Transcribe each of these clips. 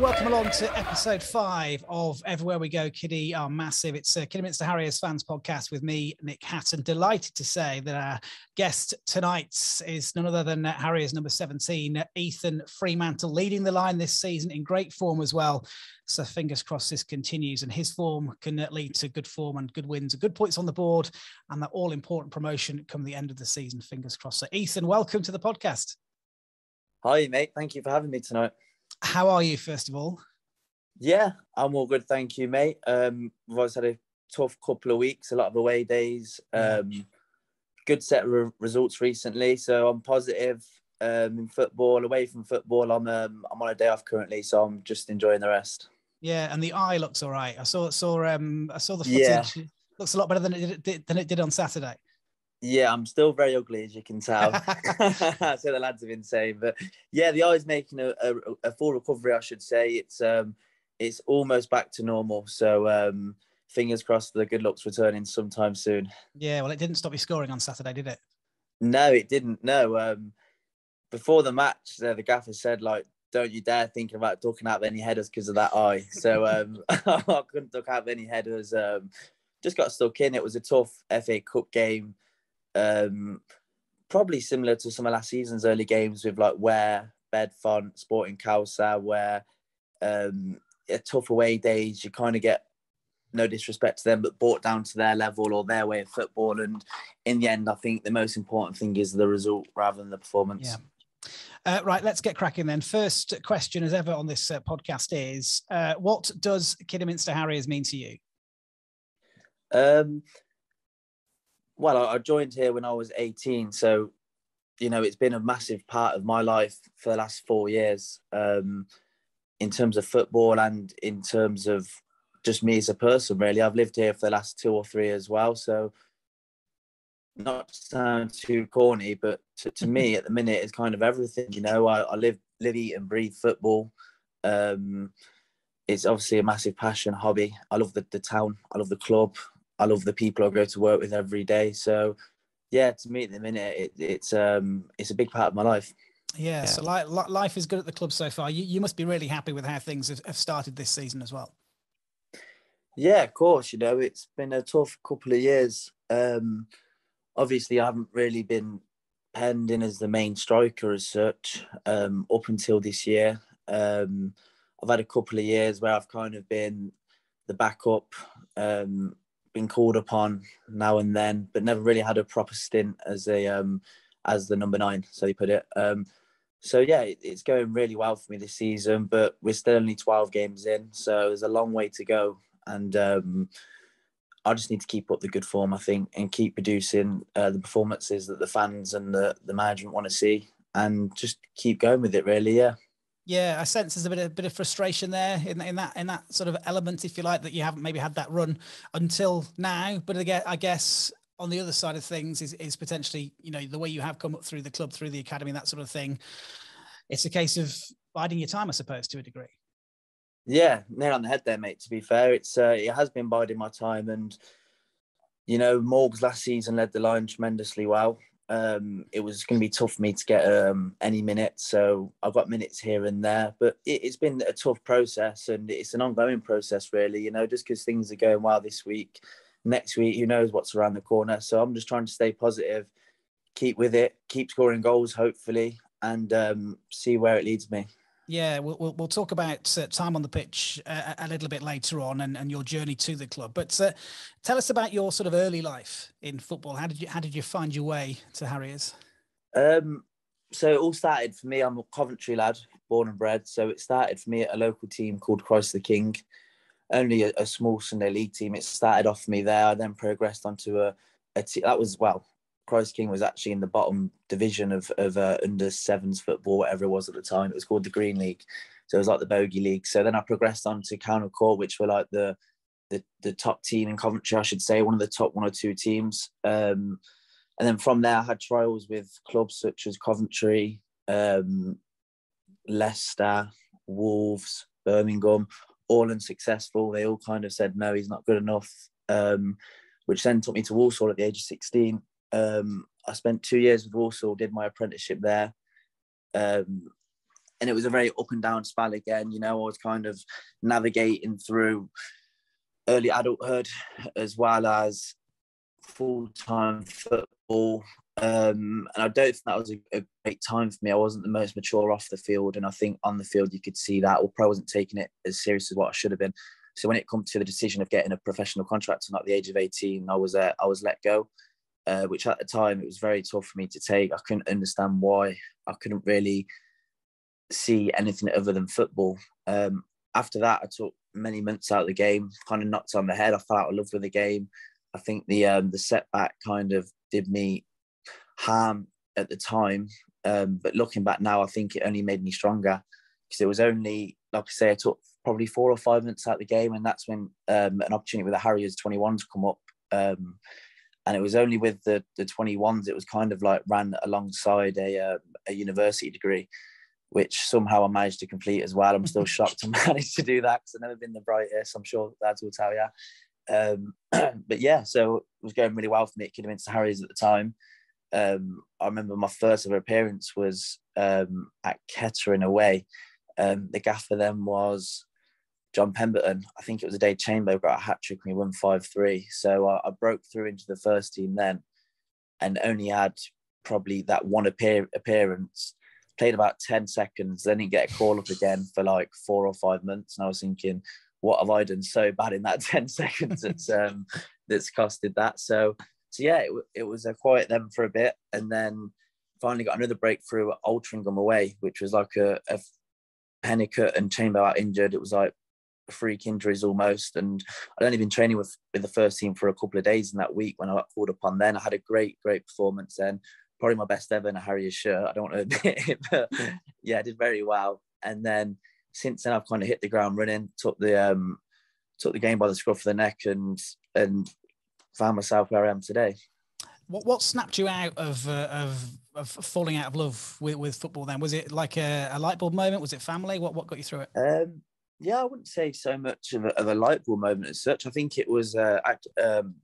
welcome along to episode five of Everywhere We Go, Kiddy Are Massive. It's uh, a Kidderminster Harriers fans podcast with me, Nick Hatton. Delighted to say that our guest tonight is none other than uh, Harriers number 17, Ethan Freemantle, leading the line this season in great form as well. So fingers crossed this continues and his form can uh, lead to good form and good wins and good points on the board and that all important promotion come the end of the season. Fingers crossed. So Ethan, welcome to the podcast. Hi, mate. Thank you for having me tonight. How are you, first of all? Yeah, I'm all good. Thank you, mate. Um, we've always had a tough couple of weeks, a lot of away days. Um, good set of re- results recently, so I'm positive. Um, in football, away from football, I'm um, I'm on a day off currently, so I'm just enjoying the rest. Yeah, and the eye looks all right. I saw saw um I saw the footage. Yeah. Looks a lot better than it did than it did on Saturday. Yeah, I'm still very ugly, as you can tell. so the lads have been saying, but yeah, the eye's making a, a, a, full recovery. I should say it's um it's almost back to normal. So um fingers crossed the good looks returning sometime soon. Yeah, well, it didn't stop you scoring on Saturday, did it? No, it didn't. No. Um, before the match, uh, the gaffer said like, "Don't you dare think about ducking out any headers because of that eye." So um, I couldn't duck out any headers. Um, just got stuck in. It was a tough FA Cup game um, probably similar to some of last season's early games with like Ware, Bedfont, Sporting Khalsa, where um, a tough away days, you kind of get no disrespect to them, but brought down to their level or their way of football. And in the end, I think the most important thing is the result rather than the performance. Yeah. Uh, right, let's get cracking then. First question, as ever on this uh, podcast, is uh, what does Kidderminster Harriers mean to you? Um, well, I joined here when I was 18. So, you know, it's been a massive part of my life for the last four years um, in terms of football and in terms of just me as a person, really. I've lived here for the last two or three as well. So, not sound too corny, but to, to me at the minute, it's kind of everything. You know, I, I live, live, eat, and breathe football. Um, it's obviously a massive passion, hobby. I love the, the town, I love the club, I love the people I go to work with every day. So, yeah, to me at the minute, it, it's um, it's a big part of my life. Yeah, so li- life is good at the club so far. You, you must be really happy with how things have, have started this season as well. Yeah, of course. You know, it's been a tough couple of years. Um, obviously, I haven't really been penned in as the main striker as such um, up until this year. Um, I've had a couple of years where I've kind of been the backup, um, been called upon now and then, but never really had a proper stint as a um, as the number nine. So they put it. Um, so yeah, it, it's going really well for me this season, but we're still only twelve games in, so there's a long way to go, and um, I just need to keep up the good form, I think, and keep producing uh, the performances that the fans and the the management want to see, and just keep going with it. Really, yeah. Yeah, I sense there's a bit of, a bit of frustration there in, in that in that sort of element, if you like, that you haven't maybe had that run until now. But again, I guess on the other side of things is is potentially you know the way you have come up through the club, through the academy, that sort of thing. It's a case of biding your time, I suppose, to a degree. Yeah, nail on the head there, mate. To be fair, it's uh, it has been biding my time, and you know, Morgs last season led the line tremendously well um, it was going to be tough for me to get um, any minutes. So I've got minutes here and there, but it, has been a tough process and it's an ongoing process, really. You know, just because things are going well this week, next week, who knows what's around the corner. So I'm just trying to stay positive, keep with it, keep scoring goals, hopefully, and um, see where it leads me. Yeah, we'll, we'll, talk about uh, time on the pitch uh, a little bit later on and, and your journey to the club. But uh, tell us about your sort of early life in football. How did you how did you find your way to Harriers? Um, so it all started for me. I'm a Coventry lad, born and bred. So it started for me at a local team called Christ the King, only a, a small Sunday league team. It started off for me there. I then progressed onto a, a team that was well Christ King was actually in the bottom division of, of uh, under sevens football, whatever it was at the time. It was called the Green League. So it was like the Bogey League. So then I progressed on to Coundon Court, which were like the, the the top team in Coventry, I should say, one of the top one or two teams. Um, and then from there, I had trials with clubs such as Coventry, um, Leicester, Wolves, Birmingham, all unsuccessful. They all kind of said, no, he's not good enough, um, which then took me to Walsall at the age of 16. Um, I spent two years with Walsall, did my apprenticeship there. Um, and it was a very up and down spell again. You know, I was kind of navigating through early adulthood as well as full time football. Um, and I don't think that was a, a, great time for me. I wasn't the most mature off the field, and I think on the field you could see that, or probably wasn't taking it as serious as what I should have been. So when it comes to the decision of getting a professional contract and at the age of 18, I was uh, I was let go, uh, which at the time it was very tough for me to take. I couldn't understand why. I couldn't really see anything other than football. Um, after that, I took many months out of the game, kind of knocked on the head. I fell out of love with the game. I think the um, the setback kind of did me harm at the time, um, but looking back now, I think it only made me stronger because it was only like I say, I took probably four or five months out of the game, and that's when um, an opportunity with the Harriers 21s come up. And it was only with the the 21s it was kind of like ran alongside a uh, a university degree which somehow I managed to complete as well. I'm still shocked I managed to do that because I've never been the brightest. I'm sure dads will tell you. Um, but yeah, so it was going really well for me at Kidderminster Harriers at the time. Um, I remember my first ever appearance was um, at Kettering away. Um, the gaffer then was John Pemberton. I think it was a day Chamber got a hat trick and we won 5 3. So I, I, broke through into the first team then and only had probably that one appear, appearance played about 10 seconds, then didn't get a call up again for like four or five months. And I was thinking, what have I done so bad in that 10 seconds that's um that's costed that? So so yeah, it, it was a quiet then for a bit, and then finally got another breakthrough at Altrincham away, which was like a, a and Chamber out injured. It was like freak injuries almost, and I'd only been training with with the first team for a couple of days in that week when I got called upon. Then I had a great great performance then probably my best ever in a Harrier shirt. I don't want to admit it, but yeah, I did very well. And then since then, I've kind of hit the ground running, took the um, took the game by the scruff of the neck, and and found myself where I am today. What what snapped you out of uh, of of falling out of love with, with football? Then was it like a, a light bulb moment? Was it family? What what got you through it? Um, yeah, I wouldn't say so much of a, of a light bulb moment as such. I think it was uh, um,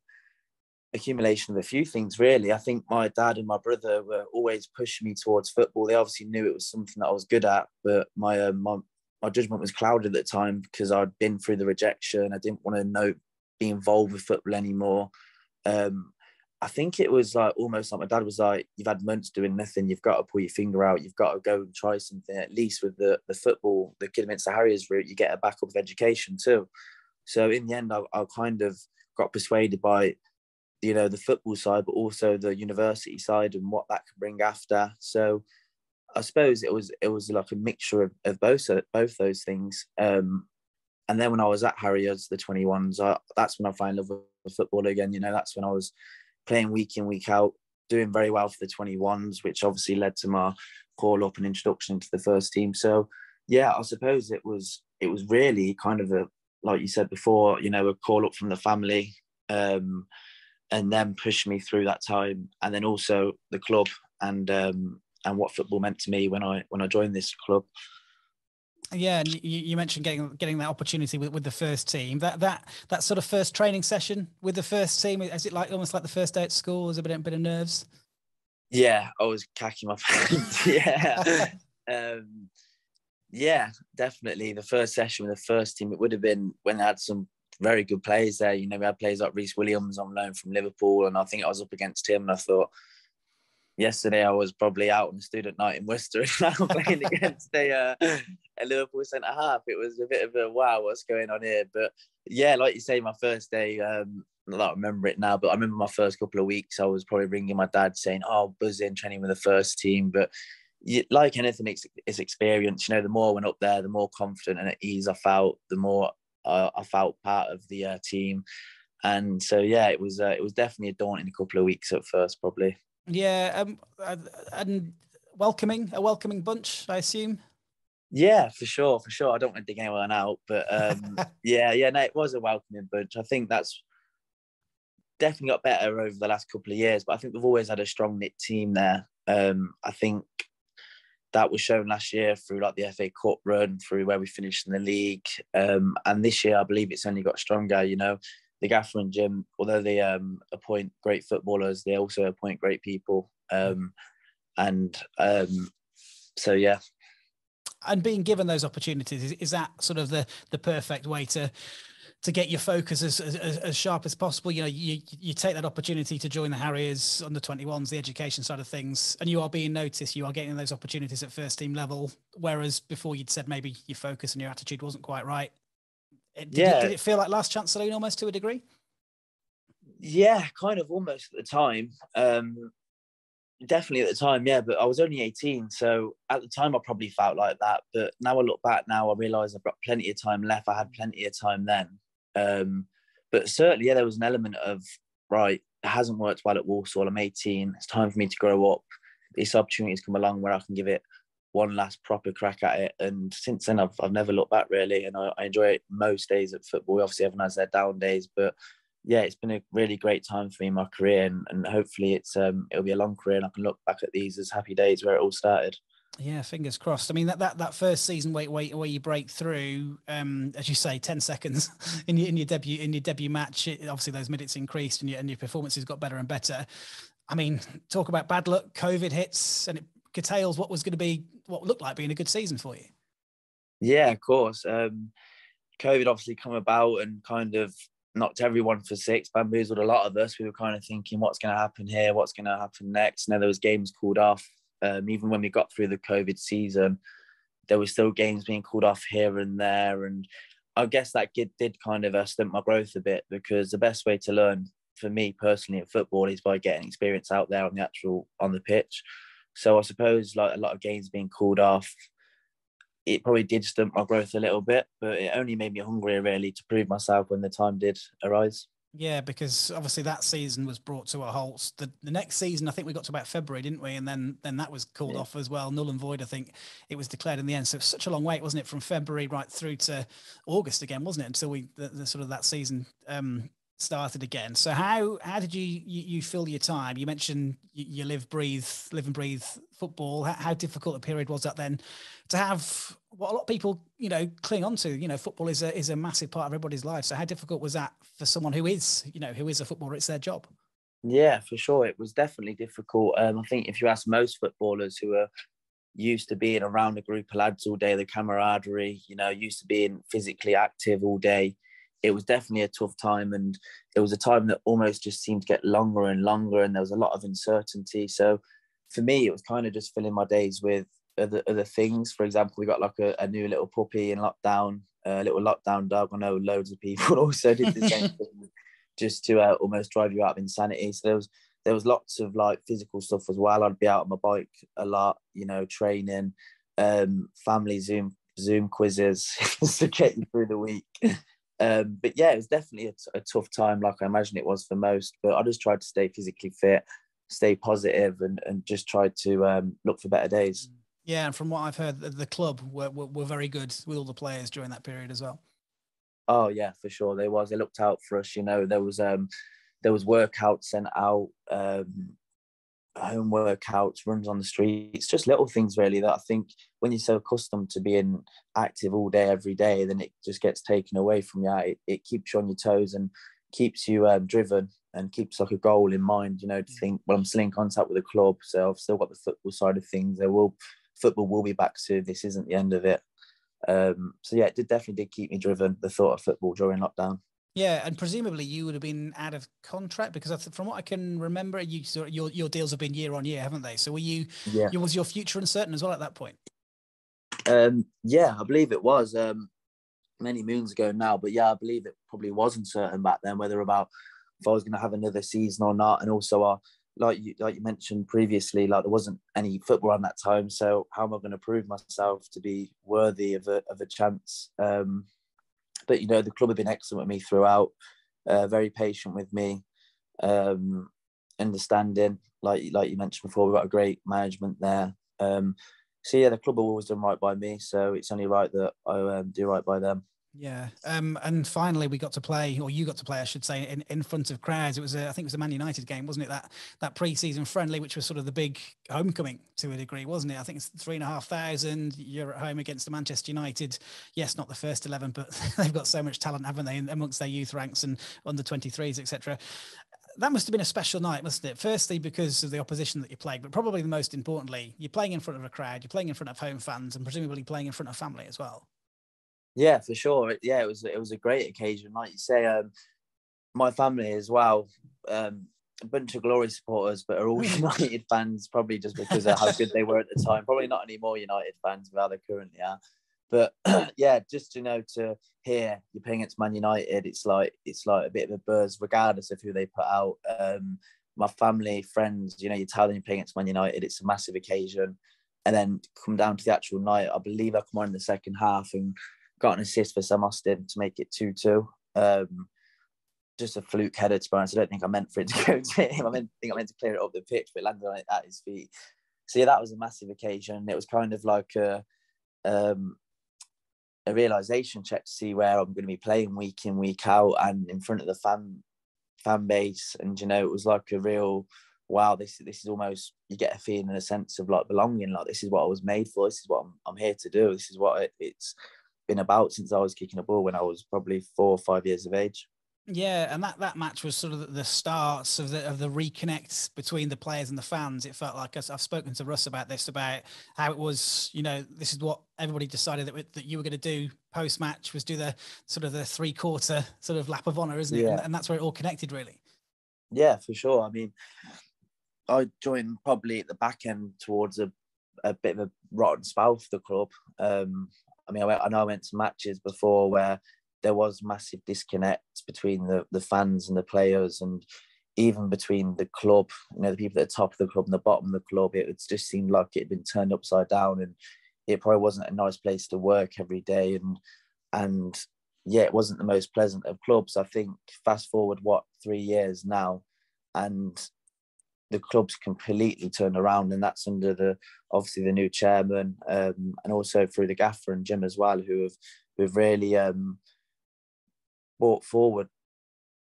accumulation of a few things really. I think my dad and my brother were always pushing me towards football. They obviously knew it was something that i was good at but my uh, my, my judgment was clouded at the time because i'd been through the rejection. I didn't want to know be involved with football anymore. Um, i think it was like almost like my dad was like you've had months doing nothing. You've got to pull your finger out. You've got to go and try something at least with the the football the Kidderminster Harriers route you get a backup of education too. So in the end I, I kind of got persuaded by you know the football side but also the university side and what that could bring after. So i suppose it was it was like a mixture of, of both both those things. Um, and then when i was at harriers the 21s I, that's when i fell in love with football again. You know that's when i was playing week in week out doing very well for the 21s which obviously led to my call up and introduction to the first team so yeah i suppose it was it was really kind of a like you said before you know a call up from the family um, and then pushed me through that time and then also the club and um, and what football meant to me when I when I joined this club. Yeah, and you, you mentioned getting getting that opportunity with, with the first team. That that that sort of first training session with the first team is it like almost like the first day at school? Was a bit a bit of nerves? Yeah, I was cacking my pants. yeah, um, yeah, definitely. The first session with the first team, it would have been when I had some very good players there. You know, we had players like Rhys Williams on loan from Liverpool, and I think I was up against him. And I thought yesterday I was probably out on a student night in Worcester, and now playing against a, uh, a Liverpool centre half. It was a bit of a wow, what's going on here? But yeah, like you say, my first day. Um, I don't remember it now, but I remember my first couple of weeks. I was probably ringing my dad saying, "Oh, buzzing training with the first team," but you, like anything, it's, it's experience. You know, the more I went up there, the more confident and at ease I felt. The more I, I felt part of the uh, team, and so yeah, it was uh, it was definitely a daunting couple of weeks at first, probably. Yeah, um, and welcoming a welcoming bunch, I assume. Yeah, for sure, for sure. I don't want to dig anyone out, but um, yeah, yeah, no, it was a welcoming bunch. I think that's definitely got better over the last couple of years, but I think we've always had a strong knit team there. Um, I think that was shown last year through like the FA Cup run, through where we finished in the league. Um, and this year, I believe it's only got stronger. You know, the Gaffer and Jim, although they um, appoint great footballers, they also appoint great people. Um, and um, so, yeah. and being given those opportunities is, is that sort of the the perfect way to to get your focus as, as, as sharp as possible. You know, you you take that opportunity to join the Harriers under 21s, the education side of things, and you are being noticed. You are getting those opportunities at first team level, whereas before you'd said maybe your focus and your attitude wasn't quite right. Did, yeah. it, did it feel like last chance saloon almost to a degree? Yeah, kind of almost at the time. Um, definitely at the time, yeah. But I was only 18, so at the time I probably felt like that. But now I look back, now I realise I've got plenty of time left. I had plenty of time then. Um, but certainly, yeah, there was an element of right. It hasn't worked well at Walsall. I'm 18. It's time for me to grow up. This opportunity's come along where I can give it one last proper crack at it. And since then, I've, I've never looked back really. And I, I enjoy it most days at football. Obviously, everyone has their down days, but yeah, it's been a really great time for me in my career, and, and hopefully it's um it'll be a long career, and I can look back at these as happy days where it all started. Yeah, fingers crossed. I mean that that that first season wait wait where you break through, um, as you say, ten seconds in your in your debut in your debut match. It, obviously, those minutes increased and your and your performances got better and better. I mean, talk about bad luck. COVID hits and it curtails what was going to be what looked like being a good season for you. Yeah, of course. Um, COVID obviously come about and kind of knocked everyone for six, bamboozled a lot of us. We were kind of thinking, what's going to happen here? What's going to happen next? Now there was games called off um, even when we got through the COVID season, there were still games being called off here and there. And I guess that did, did kind of uh, stunt my growth a bit because the best way to learn for me personally at football is by getting experience out there on the actual on the pitch. So I suppose like a lot of games being called off, it probably did stunt my growth a little bit, but it only made me hungrier really to prove myself when the time did arise. Yeah, because obviously that season was brought to a halt. The, the next season, I think we got to about February, didn't we? And then then that was called yeah. off as well, null and void. I think it was declared in the end. So such a long wait, wasn't it, from February right through to August again, wasn't it? Until we the, the sort of that season um, started again. So how how did you you, you fill your time? You mentioned you, you, live, breathe, live and breathe football. How, how, difficult a period was that then to have what a lot of people you know cling on to? You know, football is a is a massive part of everybody's life. So how difficult was that for someone who is you know who is a footballer? It's their job. Yeah, for sure, it was definitely difficult. Um, I think if you ask most footballers who are used to being around a group of lads all day, the camaraderie, you know, used to being physically active all day it was definitely a tough time and it was a time that almost just seemed to get longer and longer and there was a lot of uncertainty. So for me it was kind of just filling my days with other, other things. For example we got like a, a new little puppy in lockdown a little lockdown dog. I know loads of people also did the same thing just to uh, almost drive you out of insanity. So there was there was lots of like physical stuff as well. I'd be out on my bike a lot you know training um family zoom zoom quizzes to get you through the week um, but yeah, it was definitely a, tough time, like I imagine it was for most. But I just tried to stay physically fit, stay positive, and and just tried to um, look for better days. Yeah, and from what I've heard, the club were, were, were very good with all the players during that period as well. Oh yeah, for sure. They was. They looked out for us. You know, there was um, there was workouts sent out. Um, home workouts, runs on the streets, just little things really that I think when you're so accustomed to being active all day, every day, then it just gets taken away from you. It, it keeps you on your toes and keeps you um, driven and keeps like a goal in mind, you know, to think, well, I'm still in contact with the club. So I've still got the football side of things. There will, football will be back soon. This isn't the end of it. Um, so yeah, it did definitely did keep me driven, the thought of football during lockdown. Yeah, and presumably you would have been out of contract because from what I can remember, you your your deals have been year on year, haven't they? So were you? Yeah. Was your future uncertain as well at that point? Um, yeah, I believe it was um, many moons ago now, but yeah, I believe it probably was uncertain back then whether about if I was going to have another season or not, and also uh, like you like you mentioned previously, like there wasn't any football on that time, so how am I going to prove myself to be worthy of a of a chance? Um, but you know, the club have been excellent with me throughout. Uh, very patient with me, um, understanding. Like like you mentioned before, we've got a great management there. Um, so yeah, the club have always done right by me. So it's only right that I um, do right by them. Yeah. Um, and finally, we got to play, or you got to play, I should say, in, in front of crowds. It was, a, I think it was a Man United game, wasn't it? That that pre-season friendly, which was sort of the big homecoming to a degree, wasn't it? I think it's three and a half thousand. You're at home against the Manchester United. Yes, not the first eleven, but they've got so much talent, haven't they, amongst their youth ranks and under 23s, etc. that must have been a special night, mustn't it? Firstly, because of the opposition that you played, but probably the most importantly, you're playing in front of a crowd, you're playing in front of home fans, and presumably playing in front of family as well. Yeah, for sure. Yeah, it was it was a great occasion, like you say. Um, my family as well, um, a bunch of glory supporters, but are all United fans, probably just because of how good they were at the time. Probably not any more United fans of how they currently are. But yeah, just to know to hear you're playing against Man United, it's like it's like a bit of a buzz, regardless of who they put out. Um, my family, friends, you know, you tell them you're playing against Man United, it's a massive occasion. And then come down to the actual night, I believe I come on in the second half and got an assist for Sam Austin to make it 2 2. Um, just a fluke header, to be honest. I don't think I meant for it to go to him. I meant, think I meant to clear it up the pitch, but it landed on it at his feet. So, yeah, that was a massive occasion. It was kind of like a, um, a realization check to see where I'm going to be playing week in, week out, and in front of the fan fan base. And you know, it was like a real wow. This this is almost you get a feeling and a sense of like belonging. Like this is what I was made for. This is what I'm, I'm here to do. This is what it, it's been about since I was kicking a ball when I was probably four or five years of age. Yeah, and that, that match was sort of the starts of the of the reconnect between the players and the fans. It felt like I've spoken to Russ about this about how it was. You know, this is what everybody decided that that you were going to do post match was do the sort of the three quarter sort of lap of honor, isn't it? Yeah. And, and that's where it all connected, really. Yeah, for sure. I mean, I joined probably at the back end towards a, a bit of a rotten spell for the club. Um, I mean, I, I know I went to matches before where there was massive disconnect between the, the fans and the players and even between the club, you know, the people at the top of the club and the bottom of the club, it, just seemed like it had been turned upside down and it probably wasn't a nice place to work every day. And, and yeah, it wasn't the most pleasant of clubs. I think fast forward, what, three years now, and the club's completely turned around and that's under the obviously the new chairman um, and also through the gaffer and Jim as well who have who've really um, brought forward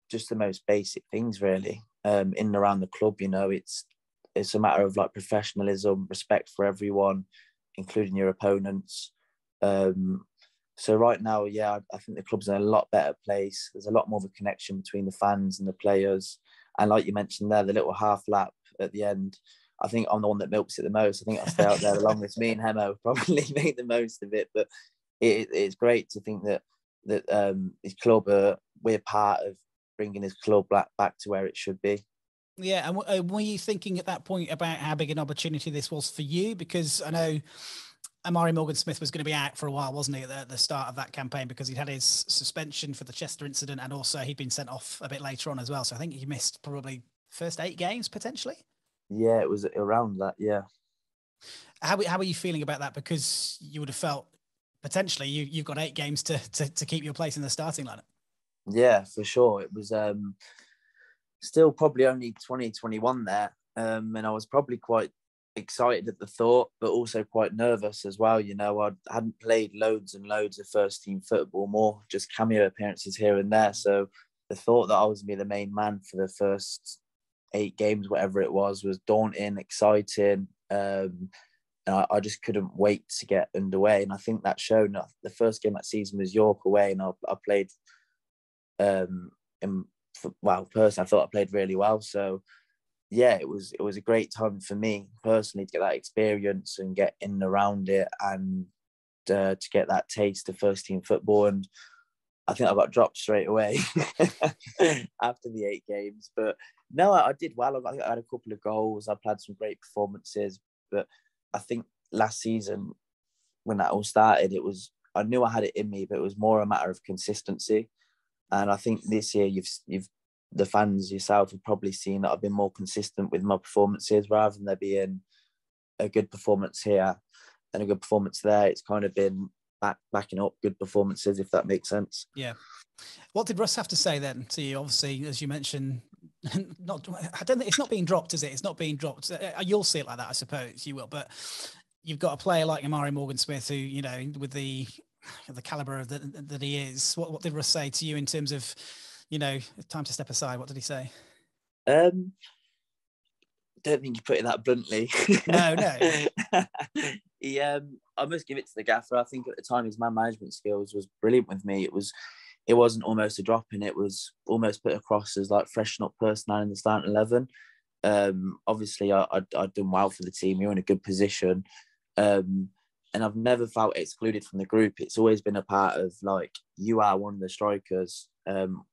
just the most basic things really um, in and around the club. You know, it's it's a matter of like professionalism, respect for everyone, including your opponents. Um, so right now, yeah, I think the club's in a lot better place. There's a lot more of a connection between the fans and the players. And like you mentioned there, the little half lap at the end, I think I'm the one that milks it the most. I think I'll stay out there the longest. Me and Hemo probably make the most of it. But it, it's great to think that that um, his club are we're part of bringing his club back back to where it should be. Yeah, and uh, were you thinking at that point about how big an opportunity this was for you? Because I know Amari Morgan Smith was going to be out for a while, wasn't he, at the, the, start of that campaign because he'd had his suspension for the Chester incident and also he'd been sent off a bit later on as well. So I think he missed probably first eight games potentially. Yeah, it was around that. Yeah. How how are you feeling about that? Because you would have felt potentially you you've got eight games to to, to keep your place in the starting lineup. Yeah, for sure. It was um, still probably only 2021 there, um, and I was probably quite excited at the thought, but also quite nervous as well. You know, I hadn't played loads and loads of first team football, more just cameo appearances here and there. So the thought that I was going to be the main man for the first eight games, whatever it was, was daunting, exciting. Um, and I, I, just couldn't wait to get underway. And I think that showed. The first game that season was York away, and I, I played. Um, in, well, personally, I thought I played really well. So, yeah, it was it was a great time for me personally to get that experience and get in and around it, and uh, to get that taste of first team football. And I think I got dropped straight away after the eight games. But no, I, I did well. I, I had a couple of goals. I've had some great performances, but I think last season when that all started, it was I knew I had it in me, but it was more a matter of consistency. And I think this year you've you've the fans yourself have probably seen that I've been more consistent with my performances rather than there being a good performance here and a good performance there. It's kind of been back backing up good performances, if that makes sense. Yeah. What did Russ have to say then to you? Obviously, as you mentioned, not I don't think it's not being dropped, is it? It's not being dropped. Uh, you'll see it like that, I suppose. You will, but you've got a player like Amari Morgan Smith, who you know, with the the caliber of that he is. What what did Russ say to you in terms of, you know, time to step aside? What did he say? Um, don't think you put it that bluntly. No, no. he, um, I must give it to the gaffer. I think at the time his man management skills was brilliant with me. It was it wasn't almost a drop in. It was almost put across as like freshen up personnel in the starting eleven. Um, obviously, I, I'd, I'd done well for the team. You're in a good position. Um, and I've never felt excluded from the group. It's always been a part of like you are one of the strikers. Um,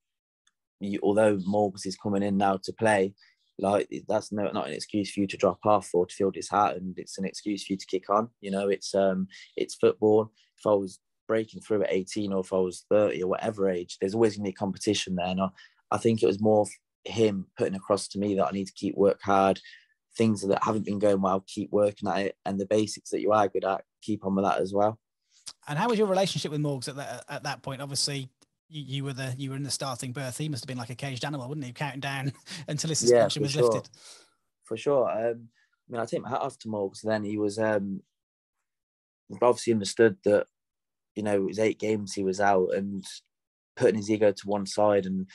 you, although Morgs is coming in now to play, like that's no, not an excuse for you to drop off or to feel disheartened. And it's an excuse for you to kick on. You know, it's um, it's football. If I was breaking through at 18 or if I was 30 or whatever age, there's always gonna be competition there. And I, I think it was more him putting across to me that I need to keep work hard. Things that haven't been going well, keep working at it, and the basics that you are good at, keep on with that as well. And how was your relationship with Morgs at that at that point? Obviously, you, you, were the you were in the starting berth. He must have been like a caged animal, wouldn't he? Counting down until his suspension yeah, was sure. lifted. For sure. Um, I mean, I take my hat off to Morgs. Then he was um, obviously understood that you know it was eight games he was out and putting his ego to one side and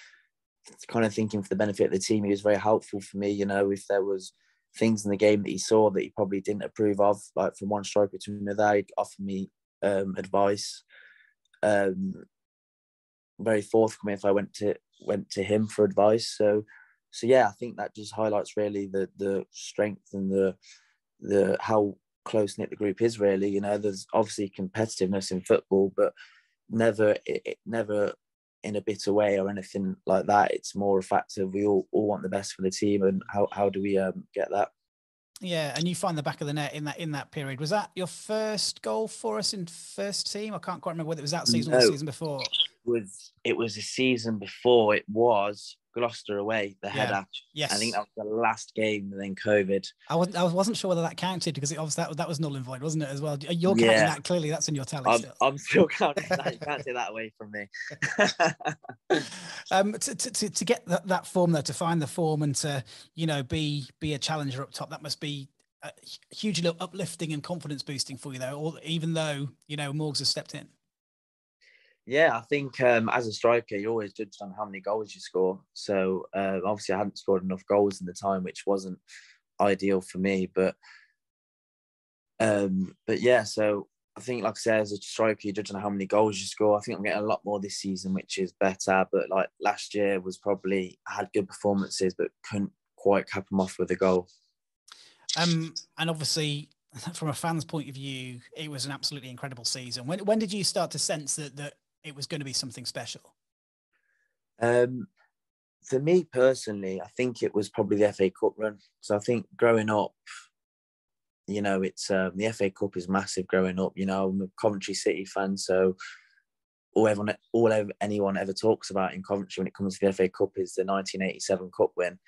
kind of thinking for the benefit of the team. He was very helpful for me. You know, if there was things in the game that he saw that he probably didn't approve of, like from one striker to another, he'd offer me um, advice. Um, very forthcoming if I went to went to him for advice. So, so yeah, I think that just highlights really the the strength and the the how close knit the group is. Really, you know, there's obviously competitiveness in football, but never it, it never in a bitter way or anything like that. It's more a fact of we all, all want the best for the team, and how how do we um, get that? Yeah, and you find the back of the net in that in that period. Was that your first goal for us in first team? I can't quite remember whether it was that season no, or the season before. Was it was a season before? It was Gloucester away, the yeah. header. Yes, I think that was the last game, and then COVID. I wasn't I wasn't sure whether that counted because it obviously that, that was null and void, wasn't it? As well, you're counting yeah. that clearly. That's in your tally. I'm still, I'm still counting that. You can't take that away from me. um, to, to, to get that, that form though, to find the form and to you know be be a challenger up top, that must be hugely uplifting and confidence boosting for you though. Or even though you know Morgs has stepped in. Yeah, I think um, as a striker, you're always judged on how many goals you score. So uh, obviously, I hadn't scored enough goals in the time, which wasn't ideal for me. But um, but yeah, so I think, like I said, as a striker, you're judging on how many goals you score. I think I'm getting a lot more this season, which is better. But like last year was probably I had good performances, but couldn't quite cap them off with a goal. Um, and obviously, from a fan's point of view, it was an absolutely incredible season. When when did you start to sense that that it was going to be something special? Um, for me personally, I think it was probably the FA Cup run. So I think growing up, you know, it's um, the FA Cup is massive. Growing up, you know, I'm a Coventry City fan, so all everyone, all anyone ever talks about in Coventry when it comes to the FA Cup is the 1987 Cup win,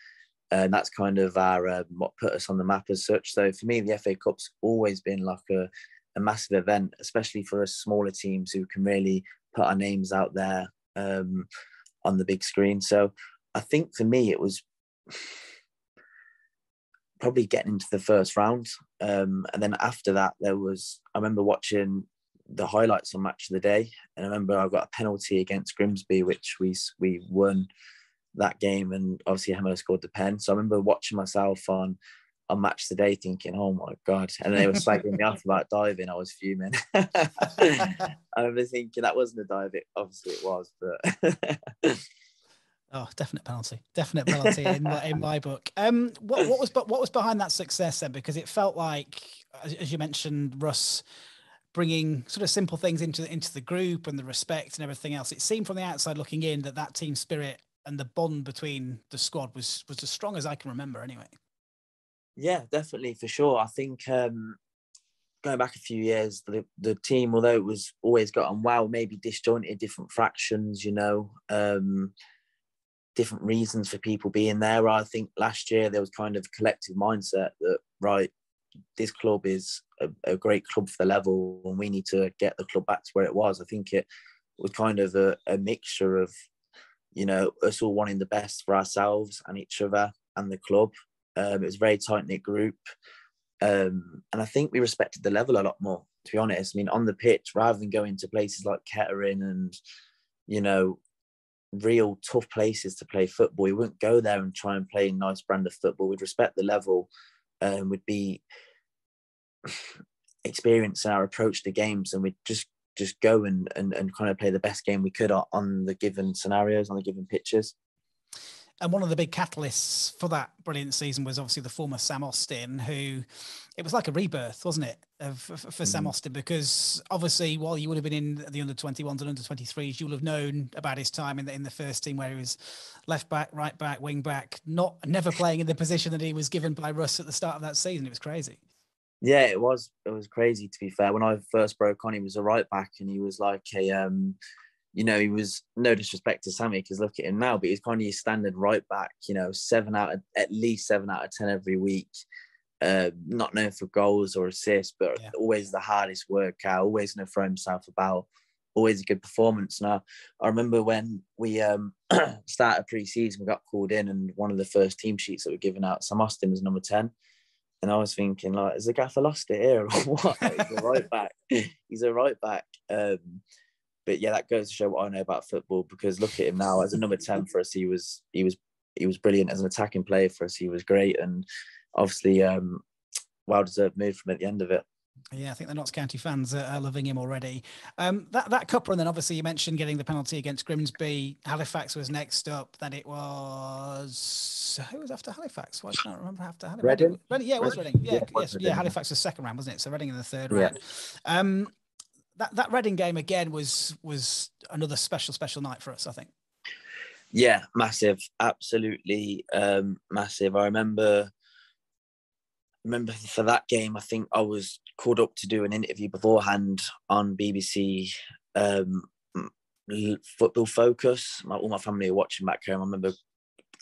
and that's kind of our um, what put us on the map as such. So for me, the FA Cup's always been like a a massive event, especially for us smaller teams who can really put our names out there um, on the big screen. So I think for me, it was probably getting into the first round. Um, and then after that, there was, I remember watching the highlights on Match of the Day. And I remember I got a penalty against Grimsby, which we, we won that game. And obviously, Hemo scored the pen. So I remember watching myself on on match today thinking, oh my God. And they were slagging me off about diving. I was fuming. I remember thinking that wasn't a dive. It, obviously it was, but. oh, definite penalty. Definite penalty in, my, in my book. Um, what, what was what was behind that success then? Because it felt like, as you mentioned, Russ bringing sort of simple things into into the group and the respect and everything else. It seemed from the outside looking in that that team spirit and the bond between the squad was was as strong as I can remember. Anyway. Yeah, definitely for sure. I think um, going back a few years, the, the team, although it was always got on well, maybe disjointed, different fractions, you know, um, different reasons for people being there. I think last year there was kind of a collective mindset that right, this club is a, a great club for the level, and we need to get the club back to where it was. I think it was kind of a, a mixture of you know us all wanting the best for ourselves and each other and the club um, it was a very tight knit group. Um, and I think we respected the level a lot more, to be honest. I mean, on the pitch, rather than going to places like Kettering and, you know, real tough places to play football, we wouldn't go there and try and play a nice brand of football. We'd respect the level and um, would be experiencing our approach to games and we'd just just go and, and and kind of play the best game we could on the given scenarios on the given pitches. And one of the big catalysts for that brilliant season was obviously the former Sam Austin, who it was like a rebirth, wasn't it, of, for, for mm. Sam Austin? Because obviously, while you would have been in the under 21s and under 23s, you will have known about his time in the in the first team where he was left back, right back, wing back, not never playing in the position that he was given by Russ at the start of that season. It was crazy. Yeah, it was. It was crazy to be fair. When I first broke on, he was a right back, and he was like a um, you know, he was no disrespect to Sammy because look at him now, but he's kind of your standard right back, you know, seven out of at least seven out of 10 every week. Uh, not known for goals or assists, but yeah. always the hardest workout, always going to throw himself about, always a good performance. Now, I remember when we um, started pre season, we got called in, and one of the first team sheets that were given out, Sam Austin was number 10. And I was thinking, like, is the gaffer lost it here or what? He's a right back. He's a right back. Um, but yeah, that goes to show what I know about football because look at him now as a number 10 for us. He was, he was, he was brilliant as an attacking player for us. He was great. And obviously, um, well deserved move from at the end of it. Yeah, I think the Notts County fans are, loving him already. Um, that that cup run, then obviously you mentioned getting the penalty against Grimsby. Halifax was next up. Then it was who was after Halifax? Why can't I remember after Halifax? Reading. Reading. Yeah, it was Reading. Yeah, yeah, yes, yeah. Halifax was second round, wasn't it? So Reading in the third round. Yeah. Um, that that Reading game again was was another special special night for us. I think. Yeah, massive, absolutely um, massive. I remember remember for that game. I think I was called up to do an interview beforehand on BBC um, Football Focus. My, all my family were watching back home. I remember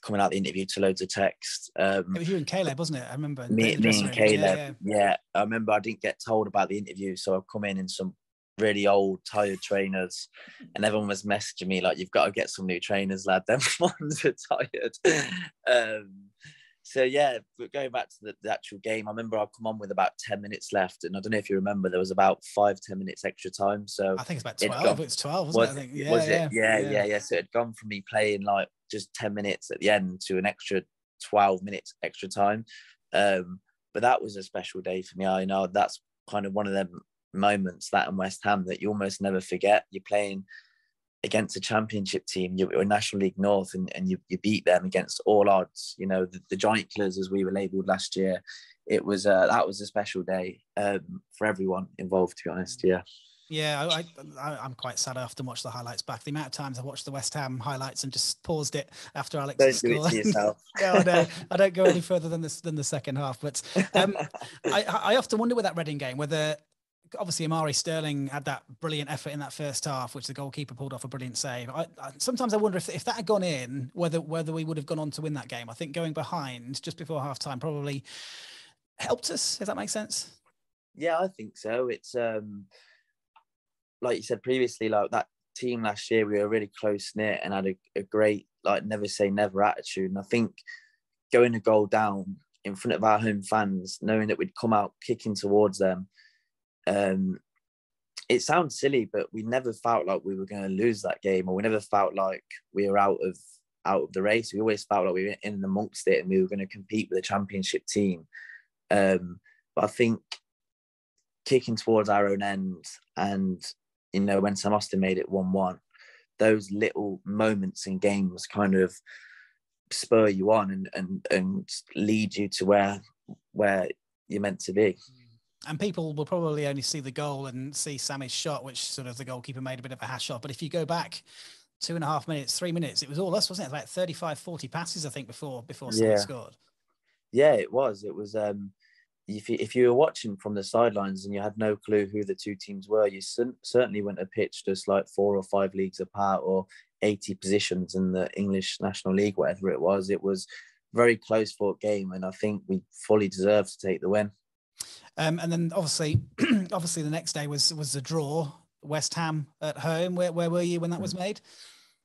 coming out the interview to loads of text. Um, it was you and Caleb, wasn't it? I remember. Me, me and Caleb. Yeah, yeah. yeah, I remember I didn't get told about the interview, so I've come in in some really old, tired trainers, and everyone was messaging me like, "You've got to get some new trainers, lad. Them ones are tired." Um, so yeah, but going back to the, the, actual game, I remember I come on with about ten minutes left, and I don't know if you remember, there was about five, ten minutes extra time. So I think it's about twelve. Gone, it's twelve, was, it? Yeah, was yeah, it? Yeah, yeah, yeah, yeah. So it had gone from me playing like just ten minutes at the end to an extra twelve minutes extra time. Um, but that was a special day for me. I know that's kind of one of them moments that in West Ham that you almost never forget. You're playing against a championship team, you're in National League North, and, and you, you beat them against all odds. You know, the, the giant killers, as we were labelled last year. It was uh, that was a special day um, for everyone involved. To be honest, yeah. Yeah, I, I, am quite sad I often watch the highlights back. The amount of times I watched the West Ham highlights and just paused it after Alex don't score. Do it to yourself. no, no, I don't go any further than this than the second half. But um, I, I often wonder with that Reading game whether obviously Amari Sterling had that brilliant effort in that first half, which the goalkeeper pulled off a brilliant save. I, I, sometimes I wonder if, if that had gone in, whether whether we would have gone on to win that game. I think going behind just before half time probably helped us. If that makes sense. Yeah, I think so. It's um, like you said previously, like that team last year, we were really close knit and had a, a great like never say never attitude. And I think going a goal down in front of our home fans, knowing that we'd come out kicking towards them um, it sounds silly, but we never felt like we were going to lose that game, or we never felt like we were out of out of the race. We always felt like we were in amongst it, and we were going to compete with a championship team. Um, but I think kicking towards our own end, and you know when Sam Austin made it one-one, those little moments in games kind of spur you on and and and lead you to where where you're meant to be and people will probably only see the goal and see Sammy's shot, which sort of the goalkeeper made a bit of a hash shot. But if you go back two and a half minutes, three minutes, it was all us, wasn't it? About 35, 40 passes, I think, before before Sammy yeah. scored. Yeah, it was. It was. um if you, if you were watching from the sidelines and you had no clue who the two teams were, you certainly wouldn't have pitched us like four or five leagues apart or 80 positions in the English National League, whatever it was. It was very close fought game, and I think we fully deserved to take the win. Um, and then obviously, obviously the next day was was the draw. West Ham at home. Where where were you when that was hmm. made?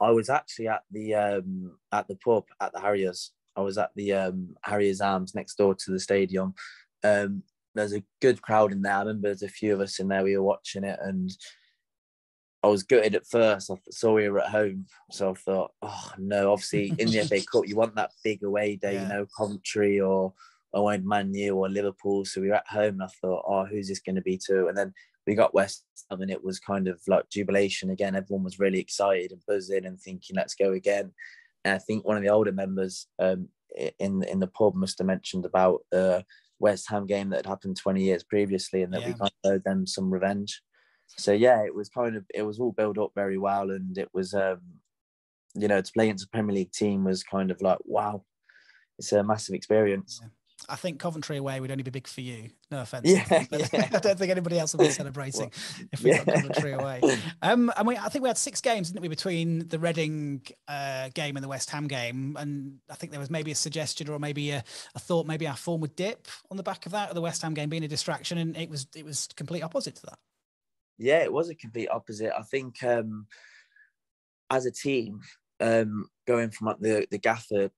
I was actually at the um, at the pub at the Harriers. I was at the um, Harriers Arms next door to the stadium. Um, there's a good crowd in there. I remember there's a few of us in there. We were watching it, and I was gutted at first. I saw we were at home, so I thought, oh no. Obviously, in the FA Cup, you want that big away day, yeah. you know, Coventry or I wanted Man U or Liverpool. So we were at home and I thought, oh, who's this going to be to? And then we got West Ham and it was kind of like jubilation again. Everyone was really excited and buzzing and thinking, let's go again. And I think one of the older members um, in in the pub must have mentioned about the West Ham game that had happened 20 years previously and that yeah. we kind of owed them some revenge. So yeah, it was kind of it was all built up very well and it was um you know to play against a Premier League team was kind of like wow, it's a massive experience. Yeah. I think Coventry away would only be big for you. No offense. Yeah, yeah. I don't think anybody else would be celebrating well, if we yeah. got Coventry away. Um, and we, I think we had six games, didn't we, between the Reading uh, game and the West Ham game. And I think there was maybe a suggestion or maybe a, a, thought maybe our form would dip on the back of that, or the West Ham game being a distraction. And it was it was complete opposite to that. Yeah, it was a complete opposite. I think um, as a team, um, going from like the the gaffer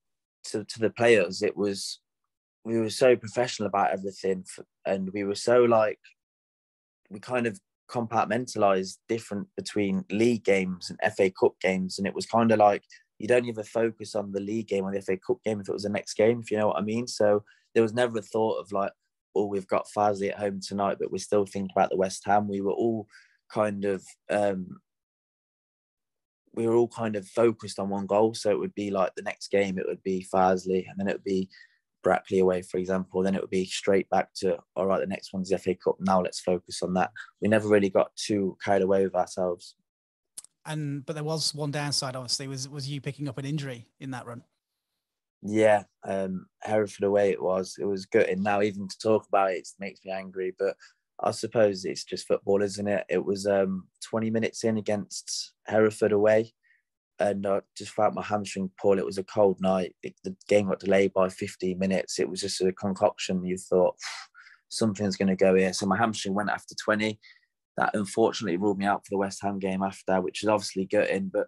to, to the players, it was we were so professional about everything and we were so like we kind of compartmentalized different between league games and FA Cup games and it was kind of like you don't even focus on the league game or the FA Cup game if it was the next game if you know what I mean? So there was never a thought of like oh we've got Farsley at home tonight but we're still thinking about the West Ham. We were all kind of um we were all kind of focused on one goal. So it would be like the next game it would be Farsley and then it would be Brackley away, for example, then it would be straight back to all right. The next one's the FA Cup. Now let's focus on that. We never really got too carried away with ourselves. And but there was one downside, obviously, was was you picking up an injury in that run. Yeah, um, Hereford away it was. It was good, and now even to talk about it, it makes me angry. But I suppose it's just football, isn't it? It was um, 20 minutes in against Hereford away and I just felt my hamstring pull. It was a cold night. It, the game got delayed by 15 minutes. It was just a concoction. You thought something's going to go here. So my hamstring went after 20. That unfortunately ruled me out for the West Ham game after, which is obviously gutting. But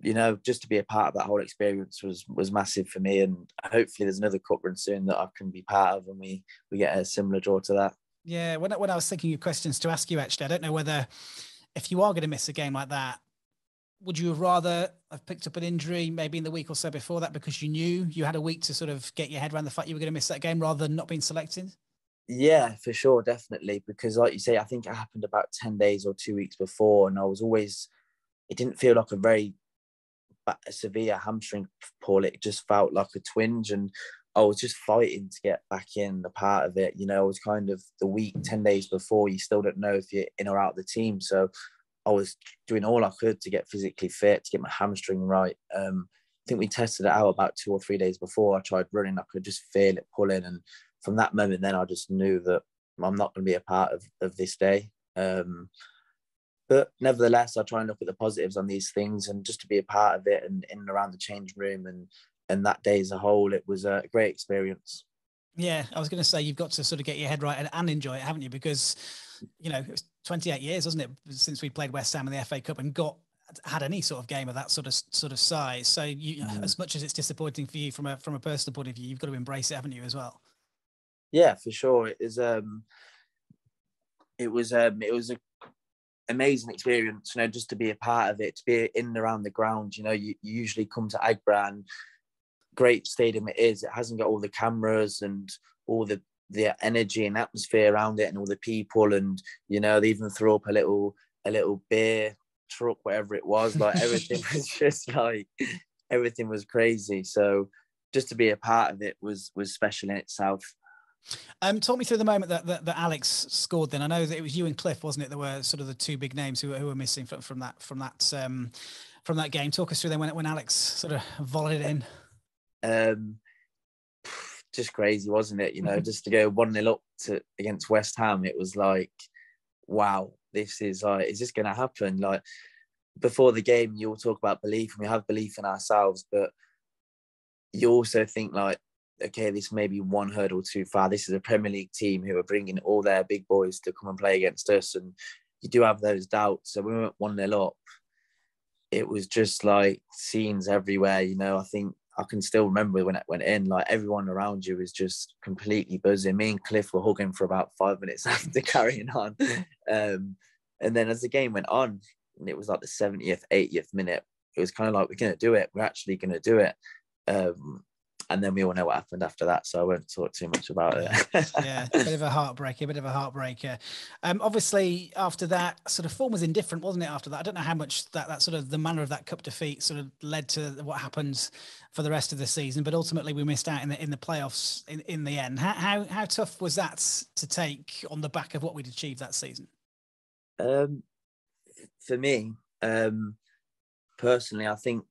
you know, just to be a part of that whole experience was was massive for me. And hopefully, there's another cup run soon that I can be part of, and we we get a similar draw to that. Yeah, when when I was thinking of questions to ask you, actually, I don't know whether if you are going to miss a game like that, would you have rather have picked up an injury maybe in the week or so before that because you knew you had a week to sort of get your head around the fact you were going to miss that game rather than not being selected? Yeah, for sure, definitely. Because, like you say, I think it happened about 10 days or two weeks before, and I was always, it didn't feel like a very severe hamstring pull. It just felt like a twinge, and I was just fighting to get back in the part of it. You know, it was kind of the week, 10 days before, you still don't know if you're in or out of the team. So I was doing all I could to get physically fit, to get my hamstring right. Um, I think we tested it out about two or three days before I tried running. I could just feel it pulling, and from that moment, then I just knew that I'm not going to be a part of, of this day. Um, but nevertheless, I try and look at the positives on these things, and just to be a part of it, and in and around the change room, and and that day as a whole, it was a great experience. Yeah, I was going to say you've got to sort of get your head right and, and enjoy it, haven't you? Because you know, it was 28 years, wasn't it, since we played West Ham in the FA Cup and got had any sort of game of that sort of sort of size. So you, mm. as much as it's disappointing for you from a from a personal point of view, you've got to embrace it, haven't you, as well? Yeah, for sure. It is. Um, it was. Um, it was a amazing experience. You know, just to be a part of it, to be in and around the ground. You know, you, you usually come to Aggborough, great stadium it is. It hasn't got all the cameras and all the the energy and atmosphere around it and all the people and you know they even throw up a little a little beer truck whatever it was like everything was just like everything was crazy so just to be a part of it was was special in itself um, talk me through the moment that, that, that Alex scored. Then I know that it was you and Cliff, wasn't it? There were sort of the two big names who, who were missing from, from that from that um, from that game. Talk us through then when when Alex sort of volleyed in. Um, just crazy, wasn't it? You know, just to go one 0 up to against West Ham, it was like, wow, this is like, is this going to happen? Like before the game, you'll talk about belief, and we have belief in ourselves, but you also think like, okay, this may be one hurdle too far. This is a Premier League team who are bringing all their big boys to come and play against us, and you do have those doubts. So we went one 0 up. It was just like scenes everywhere. You know, I think I can still remember when it went in, like everyone around you is just completely buzzing. Me and Cliff were hugging for about five minutes after carrying on. Um, and then as the game went on, and it was like the 70th, 80th minute, it was kind of like, we're going to do it. We're actually going to do it. Um, and then we all know what happened after that, so I won't talk too much about it. yeah, a bit of a heartbreaker, a bit of a heartbreaker. Um, obviously, after that, sort of form was indifferent, wasn't it? After that, I don't know how much that that sort of the manner of that cup defeat sort of led to what happens for the rest of the season, but ultimately we missed out in the in the playoffs in, in the end. How, how how tough was that to take on the back of what we'd achieved that season? Um, for me, um, personally, I think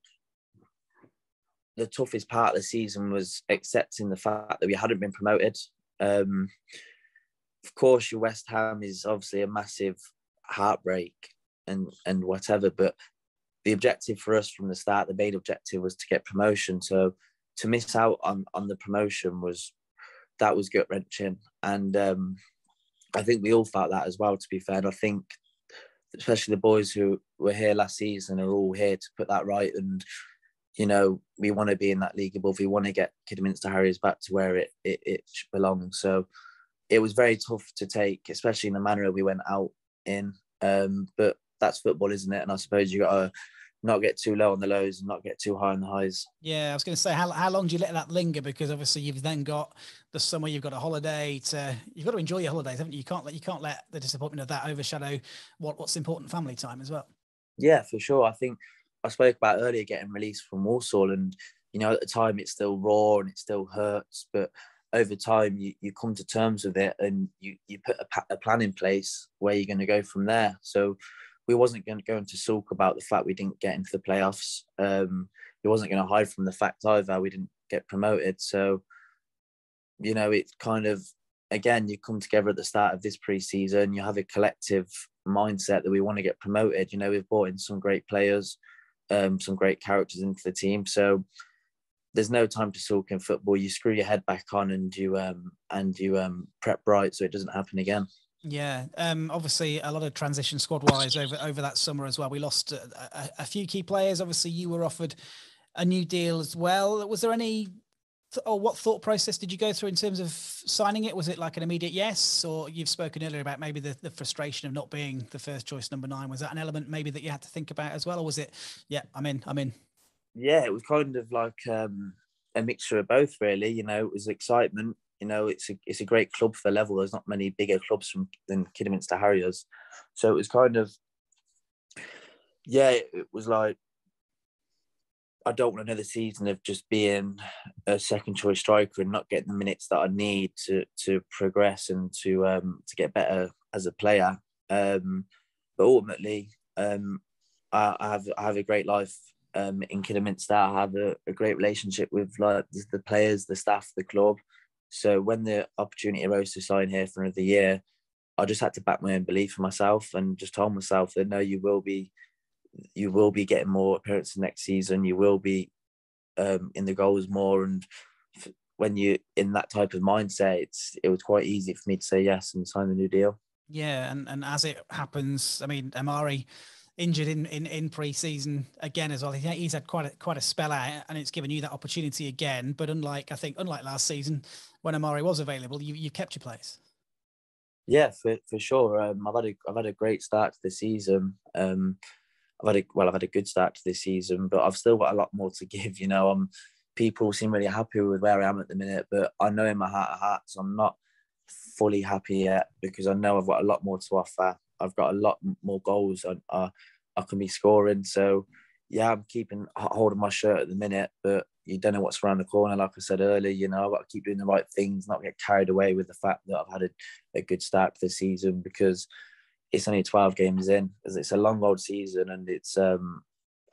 the toughest part of the season was accepting the fact that we hadn't been promoted. Um, of course, your West Ham is obviously a massive heartbreak and and whatever, but the objective for us from the start, the main objective was to get promotion. So to miss out on on the promotion was that was gut wrenching, and um, I think we all felt that as well. To be fair, and I think especially the boys who were here last season are all here to put that right and you know, we want to be in that league above. We want to get Kidderminster Harriers back to where it, it, it belongs. So it was very tough to take, especially in the manner we went out in. Um, but that's football, isn't it? And I suppose you got to not get too low on the lows and not get too high on the highs. Yeah, I was going to say, how, how long do you let that linger? Because obviously you've then got the summer, you've got a holiday to, you've got to enjoy your holidays, haven't you? You can't let, you can't let the disappointment of that overshadow what, what's important family time as well. Yeah, for sure. I think I spoke about earlier getting released from Walsall, and you know at the time it's still raw and it still hurts, but over time you, you come to terms with it and you you put a, a plan in place where you're going to go from there. So we wasn't going to go into sulk about the fact we didn't get into the playoffs. Um, we wasn't going to hide from the fact either we didn't get promoted. So you know it's kind of again you come together at the start of this pre-season you have a collective mindset that we want to get promoted you know we've brought in some great players um, some great characters into the team. So there's no time to sulk in football. You screw your head back on and you um, and you um, prep right so it doesn't happen again. Yeah, um, obviously a lot of transition squad wise over over that summer as well. We lost a, a, a few key players. Obviously, you were offered a new deal as well. Was there any or what thought process did you go through in terms of signing it? Was it like an immediate yes, or you've spoken earlier about maybe the, the frustration of not being the first choice number nine? Was that an element maybe that you had to think about as well, or was it, yeah, I'm in, I'm in? Yeah, it was kind of like um, a mixture of both, really. You know, it was excitement. You know, it's a it's a great club for level. There's not many bigger clubs from than Kidderminster Harriers, so it was kind of yeah, it was like I don't want another season of just being a second choice striker and not getting the minutes that I need to to progress and to um, to get better as a player. Um, but ultimately, um, I, I, have I have a great life um, in Kidderminster. I have a, a, great relationship with like the players, the staff, the club. So when the opportunity arose to sign here for another year, I just had to back my own belief in myself and just told myself that no, you will be you will be getting more appearances next season. You will be um, in the goals more, and f- when you're in that type of mindset, it's it was quite easy for me to say yes and sign the new deal. Yeah, and and as it happens, I mean, Amari injured in in, in pre-season again as well. He's had quite a quite a spell out, and it's given you that opportunity again. But unlike I think unlike last season when Amari was available, you you kept your place. Yeah, for for sure. Um, I've had a I've had a great start to the season. Um, I've had a well, I've had a good start to this season, but I've still got a lot more to give. You know, I'm people seem really happy with where I am at the minute, but I know in my heart of hearts I'm not fully happy yet because I know I've got a lot more to offer. I've got a lot more goals I, I, I can be scoring. So yeah, I'm keeping holding my shirt at the minute, but you don't know what's around the corner. Like I said earlier, you know, I've got to keep doing the right things, not get carried away with the fact that I've had a, a good start to the season because it's only 12 games in. It's a long old season, and it's um,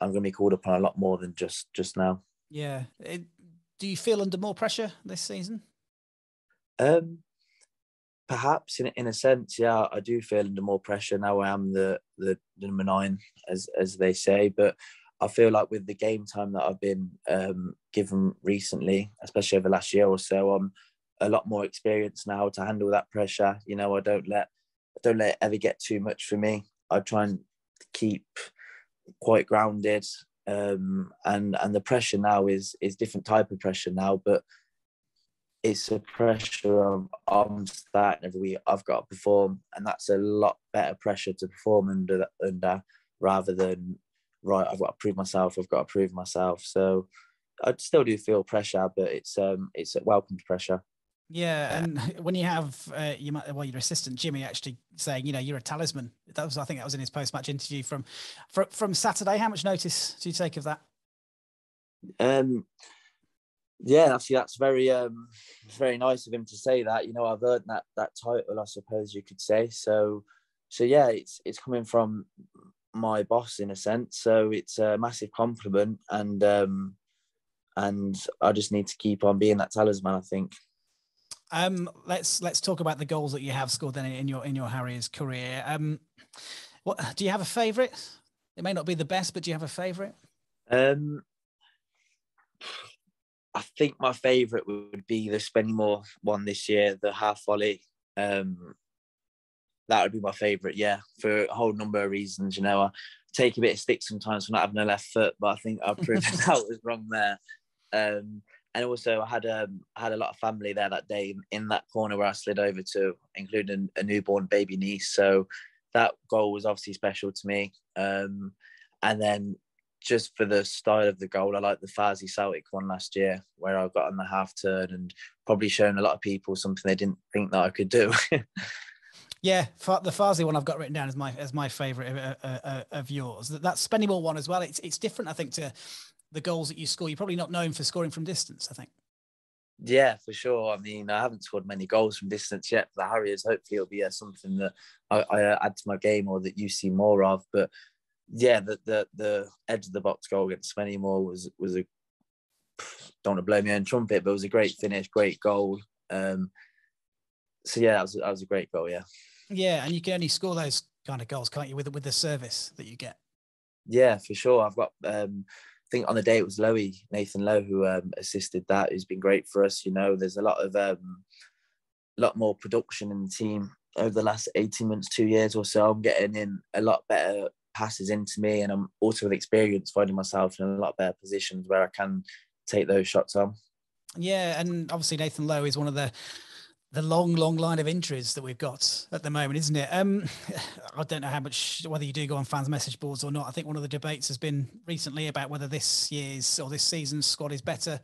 I'm going to be called upon a lot more than just just now. Yeah. It, do you feel under more pressure this season? Um, perhaps in in a sense, yeah, I do feel under more pressure now. I am the the, the number nine, as as they say, but. I feel like with the game time that I've been um, given recently, especially over the last year or so, I'm a lot more experienced now to handle that pressure. You know, I don't let don't let it ever get too much for me. I try and keep quite grounded. Um, and and the pressure now is is different type of pressure now, but it's a pressure of I'm starting every week. I've got to perform, and that's a lot better pressure to perform under under rather than right. I've got to prove myself. I've got to prove myself. So I still do feel pressure, but it's um it's welcomed pressure. Yeah, and when you have uh, you might well your assistant Jimmy actually saying you know you're a talisman. That was I think that was in his post match interview from, from from Saturday. How much notice do you take of that? Um, yeah, actually that's very um very nice of him to say that. You know, I've earned that that title, I suppose you could say. So so yeah, it's it's coming from my boss in a sense. So it's a massive compliment, and um, and I just need to keep on being that talisman. I think. Um, let's let's talk about the goals that you have scored then in your in your Harriers career. Um, what do you have a favourite? It may not be the best, but do you have a favourite? Um, I think my favourite would be the Spennymoor one this year, the half volley. Um, that would be my favourite, yeah, for a whole number of reasons. You know, I take a bit of stick sometimes for not having a left foot, but I think I've proven I was wrong there. Um, and also, I had um, had a lot of family there that day in that corner where I slid over to, including a newborn baby niece. So that goal was obviously special to me. Um, and then just for the style of the goal, I like the Farsley Celtic one last year, where I got on the half turn and probably shown a lot of people something they didn't think that I could do. Yeah, the Farsley one I've got written down as my as my favourite of, of yours. That, that Spennymoor one as well. It's it's different, I think, to the goals that you score. You're probably not known for scoring from distance. I think. Yeah, for sure. I mean, I haven't scored many goals from distance yet for the Harriers. Hopefully, it'll be uh, something that I, I, add to my game or that you see more of. But yeah, the the, the edge of the box goal against Spennymoor was was a don't want to blow my own trumpet, but it was a great finish, great goal. Um, so yeah, that was that was a great goal. Yeah. Yeah, and you can only score those kind of goals, can't you, with with the service that you get? Yeah, for sure. I've got. Um, think on the day it was Lowy Nathan Lowe who um, assisted that. Who's been great for us. You know, there's a lot of um, a lot more production in the team over the last 18 months, two years or so. I'm getting in a lot better passes into me, and I'm also with experience finding myself in a lot better positions where I can take those shots on. Yeah, and obviously Nathan Lowe is one of the the long, long line of injuries that we've got at the moment, isn't it? Um, I don't know how much whether you do go on fans' message boards or not. I think one of the debates has been recently about whether this year's or this season's squad is better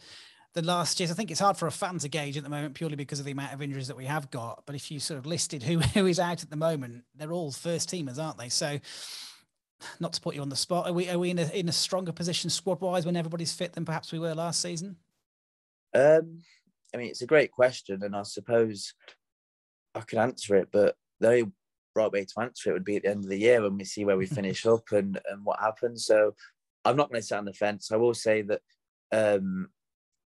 than last year's. I think it's hard for a fan to gauge at the moment purely because of the amount of injuries that we have got. But if you sort of listed who who is out at the moment, they're all first teamers, aren't they? So. Not to put you on the spot, are we are we in a in a stronger position squad wise when everybody's fit than perhaps we were last season? Um, I mean, it's a great question, and I suppose I could answer it, but the only right way to answer it would be at the end of the year when we see where we finish up and, and what happens. So I'm not going to sit on the fence. I will say that um,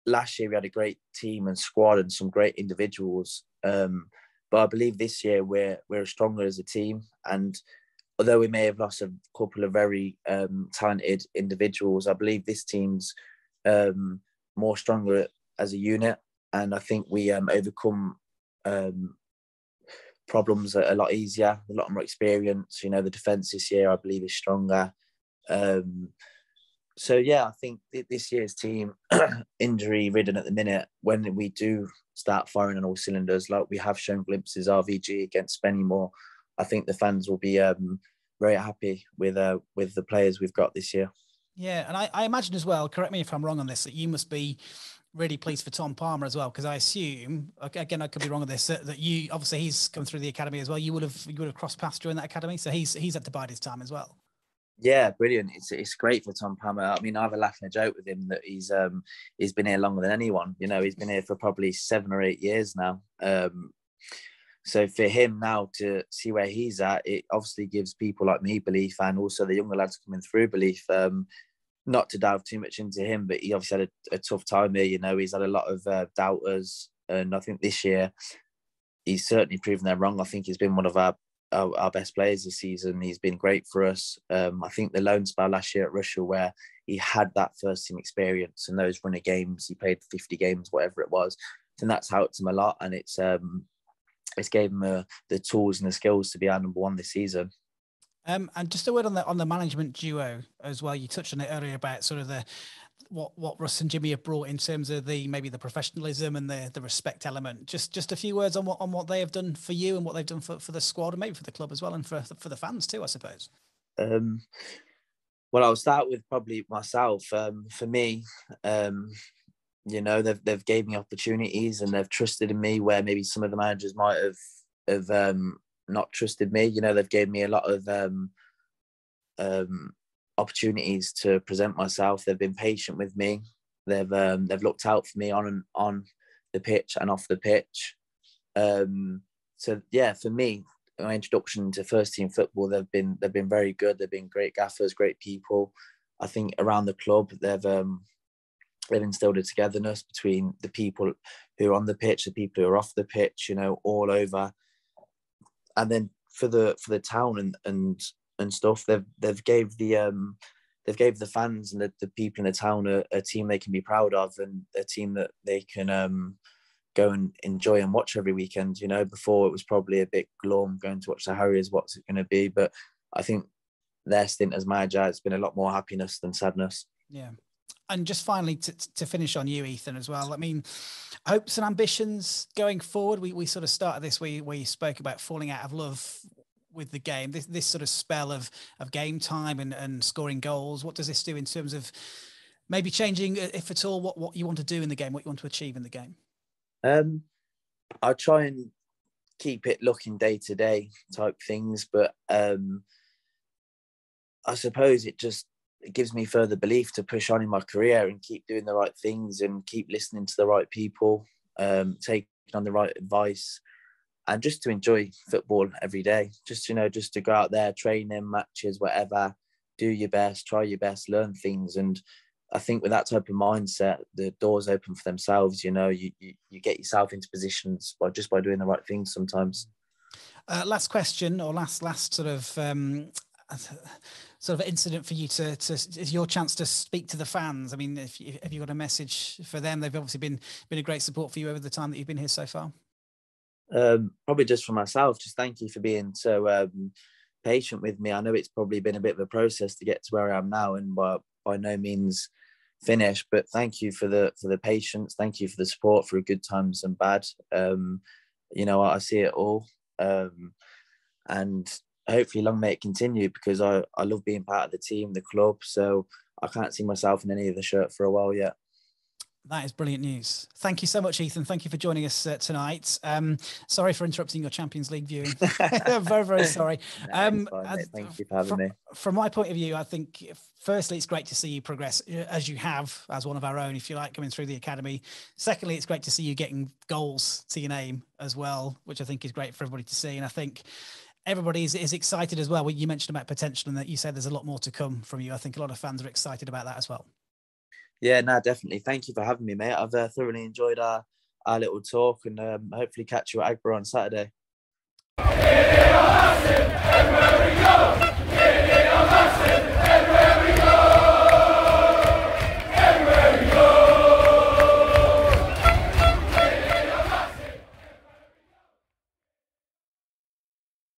last year we had a great team and squad and some great individuals. Um, but I believe this year we're we're stronger as a team. And although we may have lost a couple of very um, talented individuals, I believe this team's um, more stronger as a unit and I think we um, overcome um, problems a, lot easier, a lot more experience. You know, the defence this year, I believe, is stronger. Um, so yeah, I think this year's team, injury ridden at the minute, when we do start firing on all cylinders, like we have shown glimpses RVG against Spennymoor, I think the fans will be um, very happy with uh, with the players we've got this year. Yeah, and I, I imagine as well. Correct me if I'm wrong on this. That you must be really pleased for Tom Palmer as well because I assume again I could be wrong on this that you obviously he's come through the academy as well. You would have you would have crossed paths during that academy, so he's he's had to bide his time as well. Yeah, brilliant. It's it's great for Tom Palmer. I mean, I have a laugh and a joke with him that he's um he's been here longer than anyone. You know, he's been here for probably seven or eight years now. Um, so for him now to see where he's at, it obviously gives people like me belief, and also the younger lads coming through belief. Um, not to dive too much into him, but he obviously had a, a tough time here. You know, he's had a lot of uh, doubters, and I think this year he's certainly proven them wrong. I think he's been one of our our, our best players this season. He's been great for us. Um, I think the loan spell last year at Rushall, where he had that first team experience and those runner games, he played 50 games, whatever it was. And that's helped him a lot, and it's um, it's gave him uh, the tools and the skills to be our number one this season. Um, and just a word on the on the management duo as well. You touched on it earlier about sort of the what what Russ and Jimmy have brought in terms of the maybe the professionalism and the the respect element. Just just a few words on what on what they have done for you and what they've done for, for the squad and maybe for the club as well and for for the fans too, I suppose. Um, Well, I'll start with probably myself. Um, for me, um, you know, they've they've gave me opportunities and they've trusted in me where maybe some of the managers might have have um, not trusted me. You know, they've gave me a lot of um, um, opportunities to present myself. They've been patient with me. They've um, they've looked out for me on and on the pitch and off the pitch. Um, so yeah, for me, my introduction to first team football, they've been they've been very good. They've been great gaffers, great people. I think around the club, they've um, they've instilled a togetherness between the people who are on the pitch, the people who are off the pitch, you know, all over. And then for the for the town and and and stuff, they've they've gave the um they've gave the fans and the, the people in the town a, a team they can be proud of and a team that they can um go and enjoy and watch every weekend. You know, before it was probably a bit glum going to watch the Harriers. What's it going to be? But I think their stint as manager, it's been a lot more happiness than sadness. Yeah. And just finally to, to finish on you, Ethan, as well. I mean, hopes and ambitions going forward. We, we sort of started this where you, where you spoke about falling out of love with the game. This this sort of spell of of game time and, and scoring goals. What does this do in terms of maybe changing, if at all, what what you want to do in the game, what you want to achieve in the game? Um, I try and keep it looking day to day type things, but um, I suppose it just it gives me further belief to push on in my career and keep doing the right things and keep listening to the right people, um, taking on the right advice, and just to enjoy football every day. Just you know, just to go out there, training, matches, whatever, do your best, try your best, learn things, and I think with that type of mindset, the doors open for themselves. You know, you you, you get yourself into positions by just by doing the right things sometimes. Uh, last question, or last last sort of um, sort of incident for you to to is your chance to speak to the fans. I mean, if have you got a message for them? They've obviously been been a great support for you over the time that you've been here so far. Um, probably just for myself, just thank you for being so um, patient with me. I know it's probably been a bit of a process to get to where I am now, and by, by no means finish. But thank you for the for the patience. Thank you for the support through good times and bad. Um, you know, I see it all, um, and hopefully long may it continue because I I love being part of the team, the club. So I can't see myself in any of the shirt for a while yet. That is brilliant news. Thank you so much, Ethan. Thank you for joining us uh, tonight. Um, sorry for interrupting your Champions League viewing. very, very sorry. Um, fine, Thank you for having from, me. From my point of view, I think firstly, it's great to see you progress uh, as you have as one of our own, if you like, coming through the academy. Secondly, it's great to see you getting goals to your name as well, which I think is great for everybody to see. And I think everybody is, is excited as well. You mentioned about potential and that you said there's a lot more to come from you. I think a lot of fans are excited about that as well. Yeah, no, definitely. Thank you for having me, mate. I've uh, thoroughly enjoyed our, our little talk and um, hopefully catch you at Aggborough on Saturday. Everywhere we go,